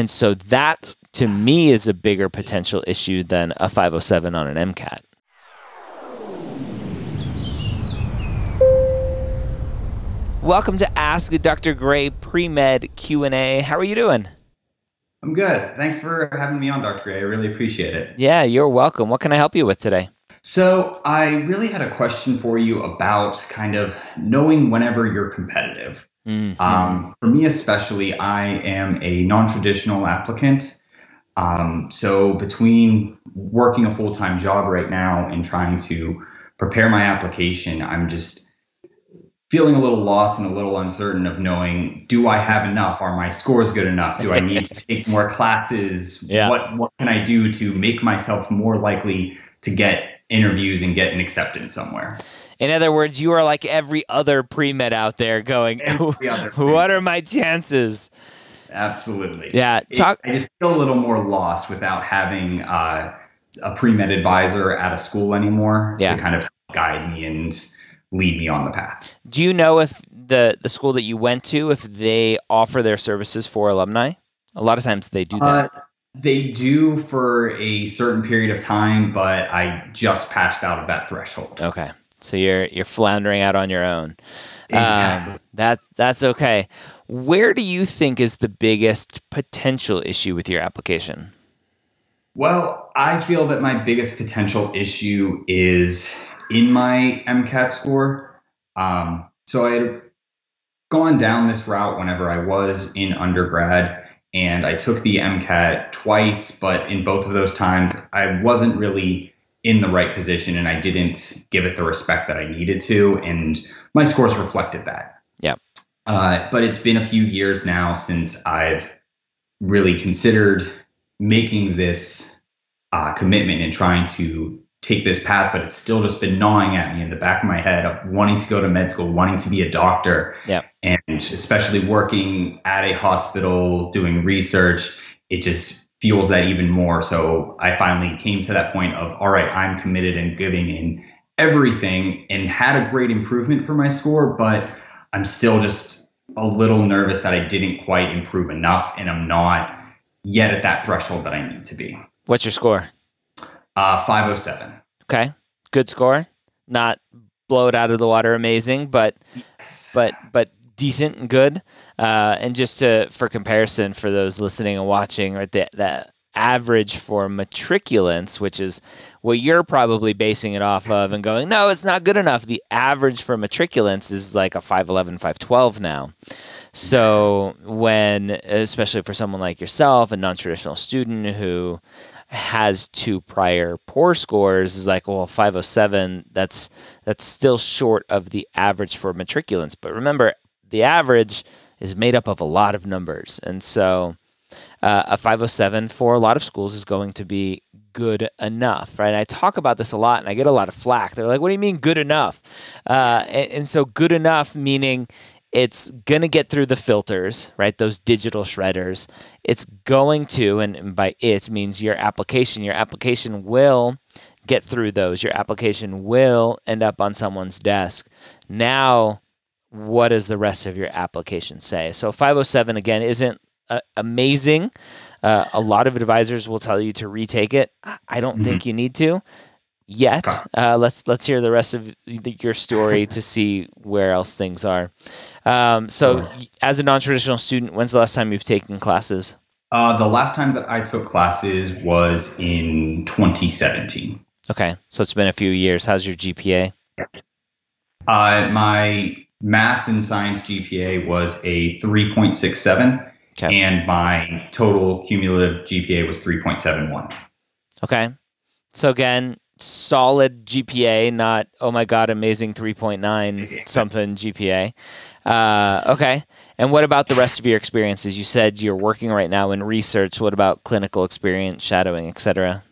And so that to me is a bigger potential issue than a 507 on an MCAT. Welcome to Ask Dr. Gray Pre-Med Q&A. How are you doing? I'm good. Thanks for having me on, Dr. Gray. I really appreciate it. Yeah, you're welcome. What can I help you with today? So, I really had a question for you about kind of knowing whenever you're competitive. Mm-hmm. Um, for me, especially, I am a non traditional applicant. Um, so, between working a full time job right now and trying to prepare my application, I'm just feeling a little lost and a little uncertain of knowing do I have enough? Are my scores good enough? Do I need to take more classes? Yeah. What what can I do to make myself more likely to get interviews and get an acceptance somewhere? In other words, you are like every other pre med out there going, what are my chances? Absolutely. Yeah. Talk- it, I just feel a little more lost without having uh, a pre med advisor at a school anymore yeah. to kind of guide me and lead me on the path. Do you know if the the school that you went to if they offer their services for alumni? A lot of times they do that. Uh, they do for a certain period of time, but I just passed out of that threshold. Okay, so you're you're floundering out on your own. Exactly. Um, that that's okay. Where do you think is the biggest potential issue with your application? Well, I feel that my biggest potential issue is in my MCAT score. Um, so I had gone down this route whenever I was in undergrad, and I took the MCAT twice, but in both of those times, I wasn't really in the right position and I didn't give it the respect that I needed to, and my scores reflected that. Yeah. Uh, but it's been a few years now since I've really considered making this uh, commitment and trying to take this path, but it's still just been gnawing at me in the back of my head of wanting to go to med school, wanting to be a doctor. Yeah. And especially working at a hospital, doing research, it just fuels that even more. So I finally came to that point of, all right, I'm committed and giving in everything and had a great improvement for my score, but I'm still just a little nervous that I didn't quite improve enough and I'm not yet at that threshold that I need to be. What's your score? Uh, 507. Okay. Good score. Not blow it out of the water amazing, but yes. but but decent and good. Uh, and just to for comparison for those listening and watching, right, that that average for matriculants, which is what you're probably basing it off of and going, no, it's not good enough. The average for matriculants is like a 511, 512 now. So when, especially for someone like yourself, a non-traditional student who has two prior poor scores is like well 507 that's that's still short of the average for matriculants. But remember the average is made up of a lot of numbers. And so uh, a 507 for a lot of schools is going to be good enough right? I talk about this a lot and i get a lot of flack. They're like what do you mean good enough? Uh, and, and so good enough meaning it's going to get through the filters, right? Those digital shredders. It's going to, and by it means your application, your application will get through those. Your application will end up on someone's desk. Now, what does the rest of your application say? So 507 again isn't uh, amazing. Uh, a lot of advisors will tell you to retake it. I don't mm-hmm. think you need to yet. Uh, let's let's hear the rest of your story to see where else things are. Um, so, as a non-traditional student, when's the last time you've taken classes? Uh, the last time that I took classes was in 2017. Okay, so it's been a few years. How's your GPA? Uh, my math and science GPA was a 3.67, okay. and my total cumulative GPA was 3.71. Okay, so again, solid GPA, not oh my god, amazing 3.9 something GPA. Uh, okay. And what about the rest of your experiences? You said you're working right now in research. What about clinical experience, shadowing, etc.?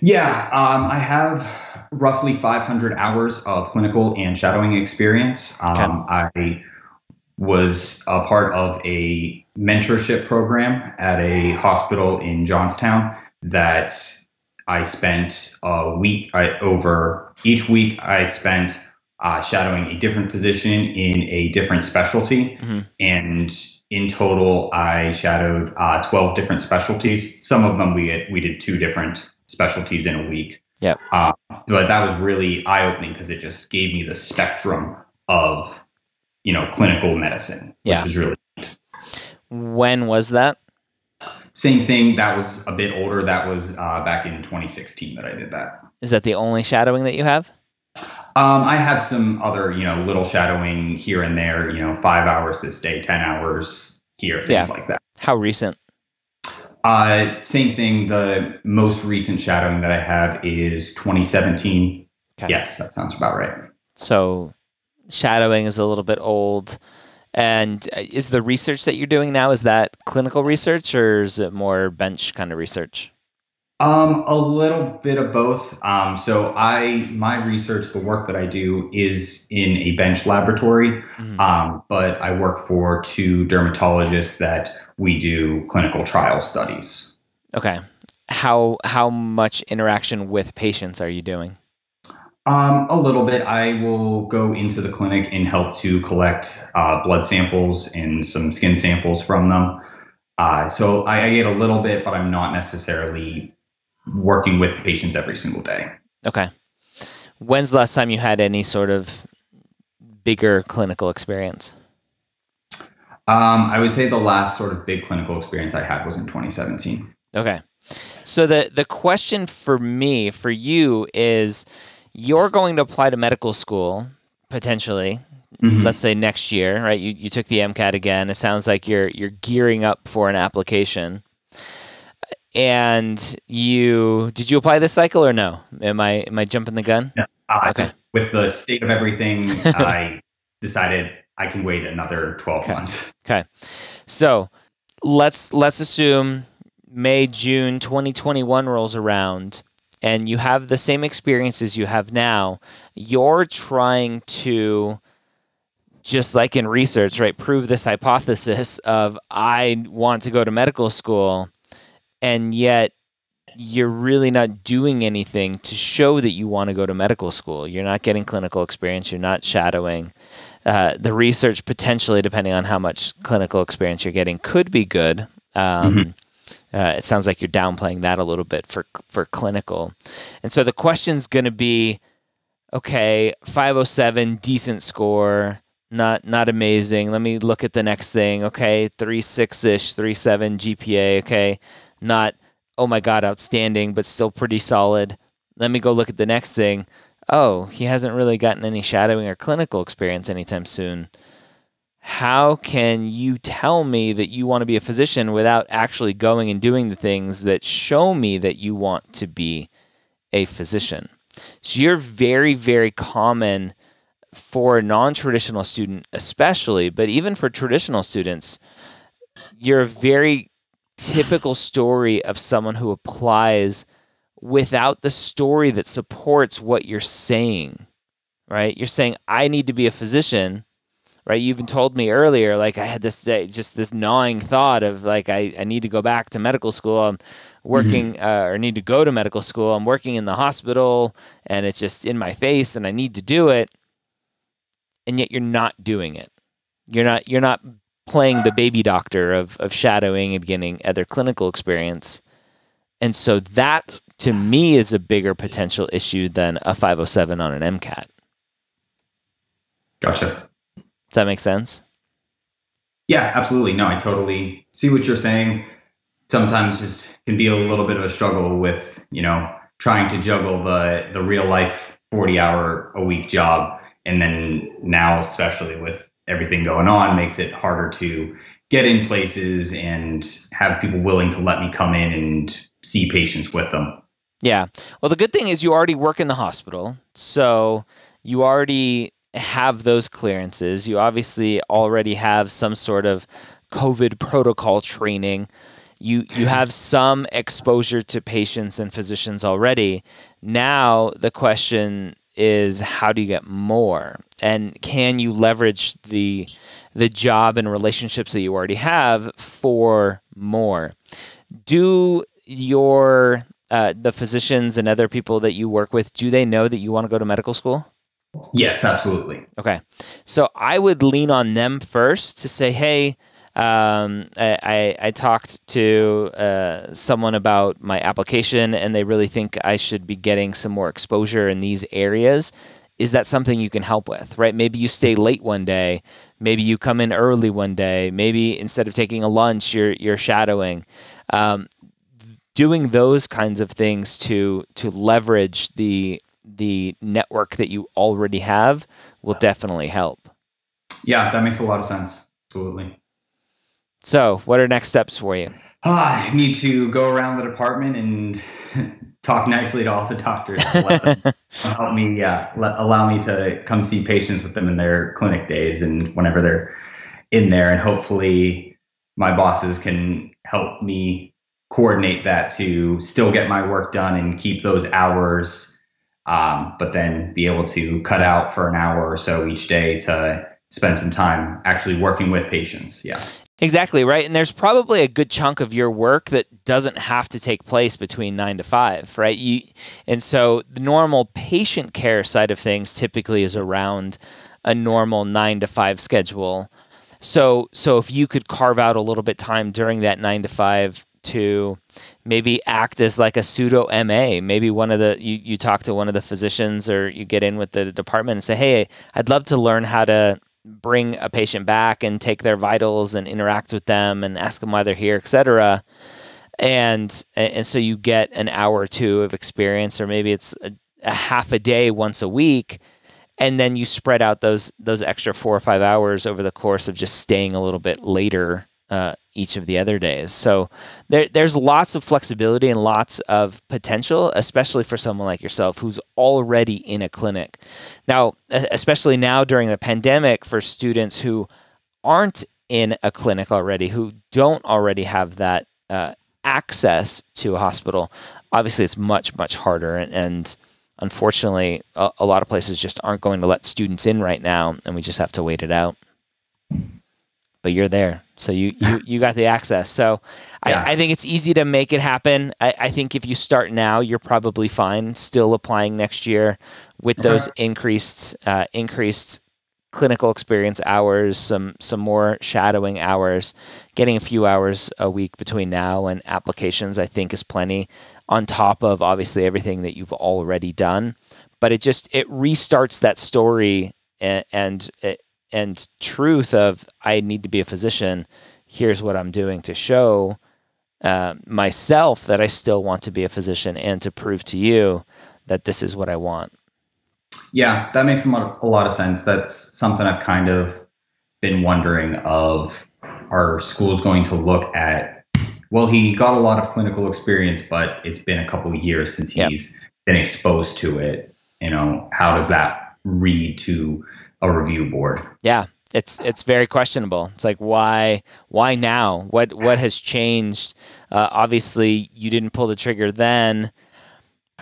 Yeah, um, I have roughly 500 hours of clinical and shadowing experience. Um, okay. I was a part of a mentorship program at a hospital in Johnstown that I spent a week I, over each week. I spent uh, shadowing a different position in a different specialty. Mm-hmm. And in total, I shadowed uh, 12 different specialties. Some of them we had, we did two different specialties in a week. Yeah. Uh, but that was really eye opening because it just gave me the spectrum of, you know, clinical medicine, which yeah. was really. When was that? Same thing. That was a bit older. That was uh, back in 2016 that I did that. Is that the only shadowing that you have? Um, I have some other, you know, little shadowing here and there. You know, five hours this day, ten hours here, things yeah. like that. How recent? Uh, same thing. The most recent shadowing that I have is 2017. Okay. Yes, that sounds about right. So, shadowing is a little bit old. And uh, is the research that you're doing now is that clinical research or is it more bench kind of research? Um, a little bit of both. Um, so I, my research, the work that I do is in a bench laboratory, mm-hmm. um, but I work for two dermatologists that we do clinical trial studies. Okay. How how much interaction with patients are you doing? Um, a little bit. I will go into the clinic and help to collect uh, blood samples and some skin samples from them. Uh, so I, I get a little bit, but I'm not necessarily working with patients every single day. Okay. When's the last time you had any sort of bigger clinical experience? Um, I would say the last sort of big clinical experience I had was in 2017. Okay. So the the question for me, for you, is you're going to apply to medical school potentially. Mm-hmm. Let's say next year, right? You you took the MCAT again. It sounds like you're you're gearing up for an application and you did you apply this cycle or no? Am I am I jumping the gun? Yeah. Uh, okay. with the state of everything, I decided I can wait another twelve okay. months. Okay. So let's let's assume May June 2021 rolls around and you have the same experiences you have now. You're trying to just like in research, right, prove this hypothesis of I want to go to medical school and yet you're really not doing anything to show that you want to go to medical school. You're not getting clinical experience. You're not shadowing. Uh, the research potentially, depending on how much clinical experience you're getting, could be good. Um, mm-hmm. Uh, it sounds like you're downplaying that a little bit for for clinical, and so the question's going to be, okay, 507, decent score, not not amazing. Let me look at the next thing. Okay, three six ish, three seven GPA. Okay, not oh my god outstanding but still pretty solid let me go look at the next thing oh he hasn't really gotten any shadowing or clinical experience anytime soon how can you tell me that you want to be a physician without actually going and doing the things that show me that you want to be a physician so you're very very common for a non-traditional student especially but even for traditional students you're a very typical story of someone who applies without the story that supports what you're saying, right? You're saying, I need to be a physician, right? You even told me earlier, like I had this just this gnawing thought of like, I, I need to go back to medical school. I'm working mm-hmm. uh, or need to go to medical school. I'm working in the hospital and it's just in my face and I need to do it. And yet you're not doing it. You're not, you're not playing the baby doctor of, of shadowing and getting other clinical experience. And so that to me is a bigger potential issue than a 507 on an MCAT. Gotcha. Does that make sense? Yeah, absolutely. No, I totally see what you're saying. Sometimes just can be a little bit of a struggle with, you know, trying to juggle the the real life 40 hour a week job and then now especially with everything going on makes it harder to get in places and have people willing to let me come in and see patients with them. Yeah. Well, the good thing is you already work in the hospital. So you already have those clearances. You obviously already have some sort of COVID protocol training. You you have some exposure to patients and physicians already. Now the question is how do you get more? And can you leverage the the job and relationships that you already have for more? Do your uh, the physicians and other people that you work with do they know that you want to go to medical school? Yes, absolutely. Okay. So I would lean on them first to say, hey, um, I, I, I, talked to uh, someone about my application and they really think I should be getting some more exposure in these areas. Is that something you can help with, right? Maybe you stay late one day, maybe you come in early one day, maybe instead of taking a lunch, you're, you're shadowing. Um, doing those kinds of things to to leverage the the network that you already have will definitely help. Yeah, that makes a lot of sense. Absolutely. So, what are next steps for you? Ah, I need to go around the department and talk nicely to all the doctors. Help me, yeah, let, allow me to come see patients with them in their clinic days and whenever they're in there, and hopefully my bosses can help me coordinate that to still get my work done and keep those hours, um, but then be able to cut out for an hour or so each day to spend some time actually working with patients. Yeah. Exactly, right? And there's probably a good chunk of your work that doesn't have to take place between 9 to 5, right? You and so the normal patient care side of things typically is around a normal 9 to 5 schedule. So so if you could carve out a little bit time during that 9 to 5 to maybe act as like a pseudo MA. Maybe one of the you, you talk to one of the physicians or you get in with the department and say, Hey, I'd love to learn how to bring a patient back and take their vitals and interact with them and ask them why they're here, etc. And and so you get an hour or two of experience, or maybe it's a, a half a day once a week, and then you spread out those those extra four or five hours over the course of just staying a little bit later uh, each of the other days. So there, there's lots of flexibility and lots of potential, especially for someone like yourself who's already in a clinic. Now, especially now during the pandemic, for students who aren't in a clinic already, who don't already have that uh, access to a hospital, obviously it's much, much harder. And, and unfortunately, a, a lot of places just aren't going to let students in right now, and we just have to wait it out but you're there. So you you, you got the access. So yeah. I, I think it's easy to make it happen. I, I think if you start now, you're probably fine. Still applying next year with those increased uh, increased clinical experience hours, some some more shadowing hours, getting a few hours a week between now and applications. I think is plenty. On top of obviously everything that you've already done, but it just it restarts that story and, and it, and truth of I need to be a physician. Here's what I'm doing to show uh, myself that I still want to be a physician and to prove to you that this is what I want. Yeah, that makes a lot of, a lot of sense. That's something I've kind of been wondering of are schools going to look at well he got a lot of clinical experience but it's been a couple years since he's yep. been exposed to it you know how does that read to a review board. Yeah, it's it's very questionable. It's like why why now? What what has changed? Uh, obviously, you didn't pull the trigger then.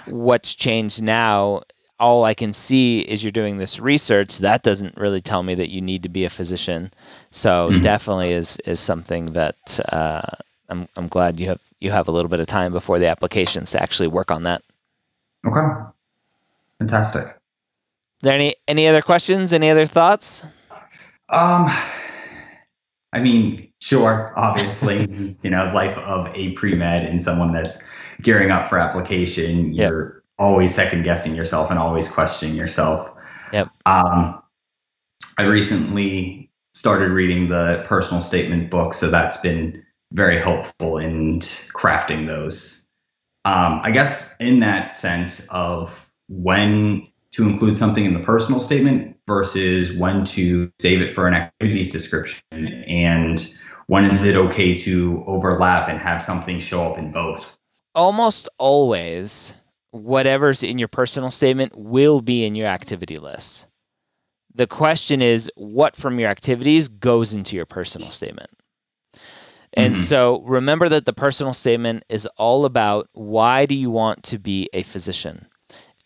What's changed now? All I can see is you're doing this research. That doesn't really tell me that you need to be a physician. So mm-hmm. definitely is is something that uh, I'm I'm glad you have you have a little bit of time before the applications to actually work on that. Okay, fantastic there any any other questions? Any other thoughts? Um, I mean, sure. Obviously, you know, life of a pre med and someone that's gearing up for application, you're always second guessing yourself and always questioning yourself. Yep. Um, I recently started reading the personal statement book, so that's been very helpful in crafting those. Um, I guess in that sense of when to include something in the personal statement versus when to save it for an activities description? And when is it okay to overlap and have something show up in both? Almost always whatever's in your personal statement will be in your activity list. The question is what from your activities goes into your personal statement? And mm-hmm. so remember that the personal statement is all about why do you want to be a physician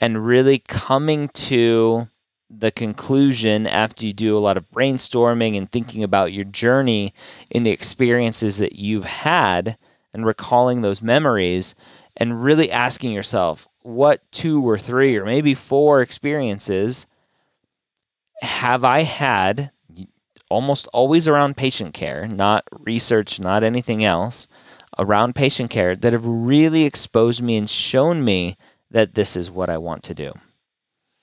and really coming to the conclusion after you do a lot of brainstorming and thinking about your journey in the experiences that you've had and recalling those memories and really asking yourself what two or three or maybe four experiences have I had almost always around patient care, not research, not anything else, around patient care that have really exposed me and shown me that this is what I want to do.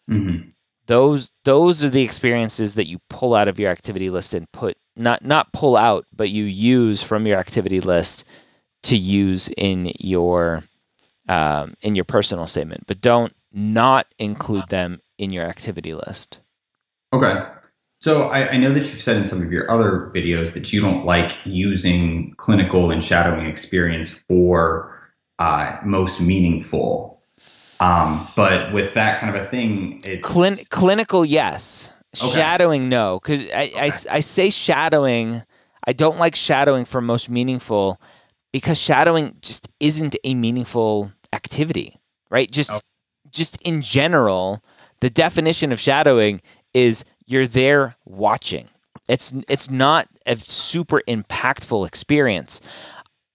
Mm-hmm. Those those are the experiences that you pull out of your activity list and put not not pull out, but you use from your activity list to use in your um, in your personal statement. But don't not include them in your activity list. Okay. So I, I, know that you've said in some of your other videos that you don't like using clinical and shadowing experience for uh, most meaningful. Um, but with that kind of a thing, it's Clin- clinical, yes. Okay. Shadowing, no, because I, okay. I, I say shadowing. I don't like shadowing for most meaningful because shadowing just isn't a meaningful activity, right? Just, oh. just in general, the definition of shadowing is you're there watching. It's it's not a super impactful experience.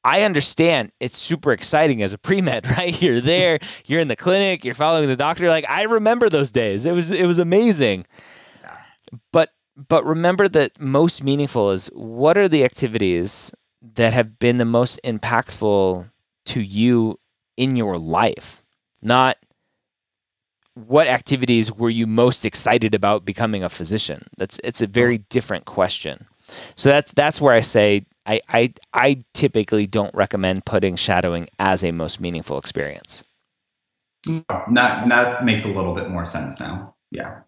I understand it's super exciting as a pre-med, right? You're there, you're in the clinic, you're following the doctor. Like I remember those days. It was it was amazing. But but remember that most meaningful is what are the activities that have been the most impactful to you in your life? Not what activities were you most excited about becoming a physician? That's it's a very mm. different question. So that's that's where I say I, I I typically don't recommend putting shadowing as a most meaningful experience. That that makes a little bit more sense now. Yeah.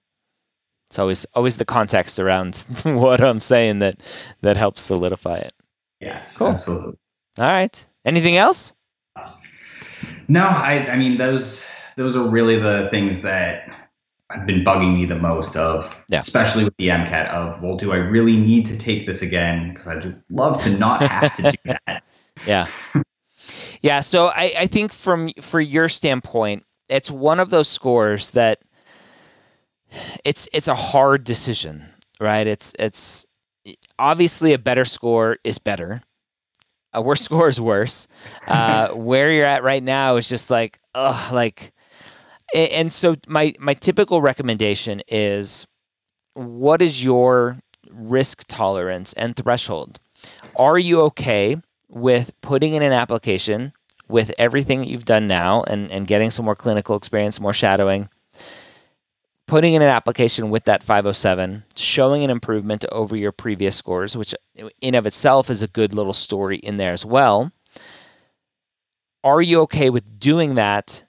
It's always always the context around what I'm saying that that helps solidify it. Yes, cool. absolutely. All right. Anything else? No, I I mean those those are really the things that have been bugging me the most of, yeah. especially with the MCAT of, well, do I really need to take this again? Because I'd love to not have to do that. Yeah. Yeah. So I, I think from for your standpoint, it's one of those scores that it's it's a hard decision, right? It's it's obviously a better score is better. A worse score is worse. Uh, where you're at right now is just like, ugh, like and so my my typical recommendation is what is your risk tolerance and threshold? Are you okay with putting in an application with everything that you've done now and, and getting some more clinical experience, more shadowing, putting in an application with that 507, showing an improvement over your previous scores, which in of itself is a good little story in there as well. Are you okay with doing that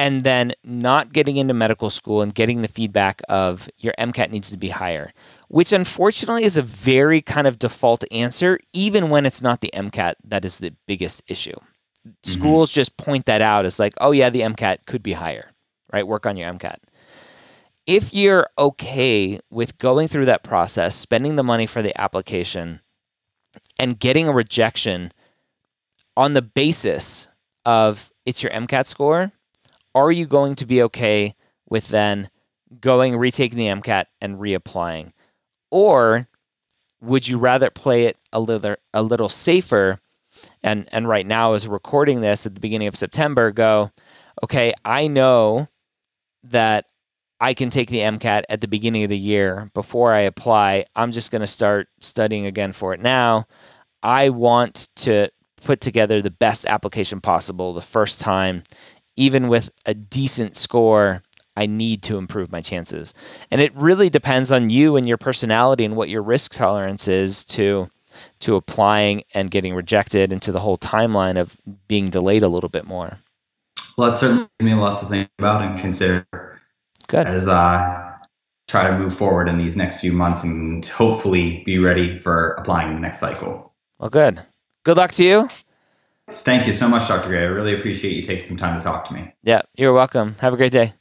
and then not getting into medical school and getting the feedback of your MCAT needs to be higher, which unfortunately is a very kind of default answer, even when it's not the MCAT that is the biggest issue. Mm-hmm. Schools just point that out as like, oh, yeah, the MCAT could be higher, right? Work on your MCAT. If you're okay with going through that process, spending the money for the application, and getting a rejection on the basis of it's your MCAT score, are you going to be okay with then going retaking the MCAT and reapplying? Or would you rather play it a little a little safer and and right now as recording this at the beginning of September go, okay, I know that I can take the MCAT at the beginning of the year before I apply. I'm just going to start studying again for it now. I want to put together the best application possible the first time even with a decent score, I need to improve my chances. And it really depends on you and your personality and what your risk tolerance is to to applying and getting rejected and to the whole timeline of being delayed a little bit more. Well, that certainly gives me lots to think about and consider Good. as I try to move forward in these next few months and hopefully be ready for applying in the next cycle. Well, good. Good luck to you. Thank you so much, Dr. Gray. I really appreciate you taking some time to talk to me. Yeah, you're welcome. Have a great day.